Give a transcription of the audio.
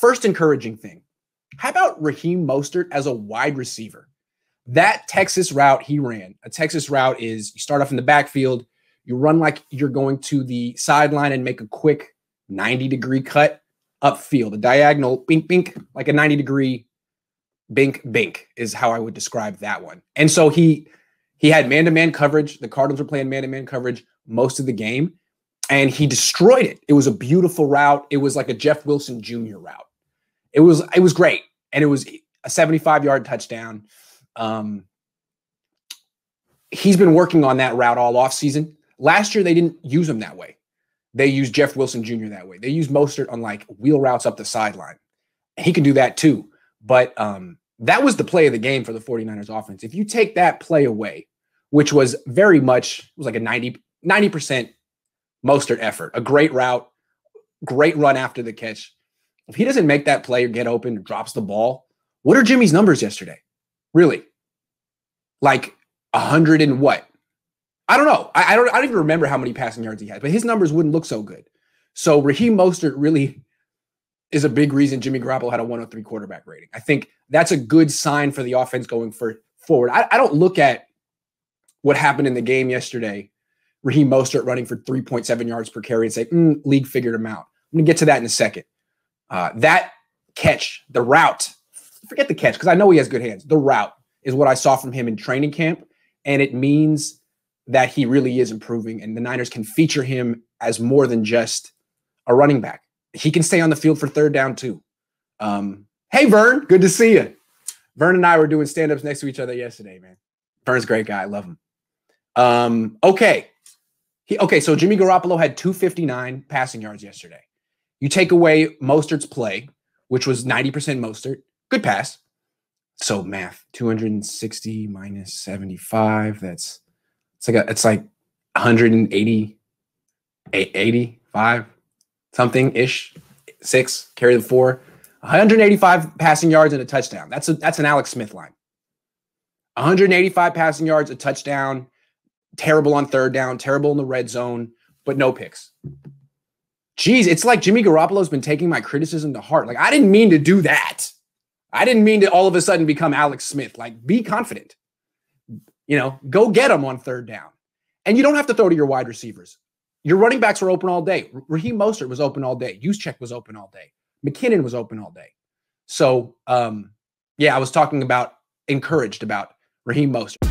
first encouraging thing. How about Raheem Mostert as a wide receiver? That Texas route he ran, a Texas route is you start off in the backfield, you run like you're going to the sideline and make a quick 90 degree cut upfield, a diagonal, bink, bink, like a 90 degree bink, bink is how I would describe that one. And so he he had man to man coverage. The Cardinals were playing man to man coverage most of the game, and he destroyed it. It was a beautiful route. It was like a Jeff Wilson Jr. route. It was it was great, and it was a 75 yard touchdown. Um, he's been working on that route all off season. Last year they didn't use him that way. They used Jeff Wilson Jr. that way. They used Mostert on like wheel routes up the sideline. He can do that too. But um, that was the play of the game for the 49ers offense. If you take that play away, which was very much it was like a 90 90% Mostert effort, a great route, great run after the catch. If he doesn't make that play or get open drops the ball, what are Jimmy's numbers yesterday? Really? Like a hundred and what? I don't know. I, I, don't. I don't even remember how many passing yards he had, but his numbers wouldn't look so good. So Raheem Mostert really is a big reason Jimmy Garoppolo had a 103 quarterback rating. I think that's a good sign for the offense going for forward. I, I don't look at what happened in the game yesterday. Raheem Mostert running for 3.7 yards per carry and say, mm, league figured him out. I'm going to get to that in a second. Uh, that catch, the route, forget the catch because I know he has good hands. The route is what I saw from him in training camp. And it means that he really is improving, and the Niners can feature him as more than just a running back. He can stay on the field for third down too. Um, hey, Vern, good to see you. Vern and I were doing stand ups next to each other yesterday, man. Vern's a great guy. I love him. Um, okay. He, okay, so Jimmy Garoppolo had 259 passing yards yesterday. You take away Mostert's play, which was 90% Mostert. Good pass. So math, 260 minus 75. That's it's like a, it's like 180, 85 something ish, six carry the four, 185 passing yards and a touchdown. That's a that's an Alex Smith line. 185 passing yards, a touchdown. Terrible on third down, terrible in the red zone, but no picks. Geez, it's like Jimmy Garoppolo's been taking my criticism to heart. Like I didn't mean to do that. I didn't mean to all of a sudden become Alex Smith. Like be confident. You know, go get them on third down. And you don't have to throw to your wide receivers. Your running backs were open all day. Raheem Mostert was open all day. Juszczyk was open all day. McKinnon was open all day. So, um, yeah, I was talking about encouraged about Raheem Mostert.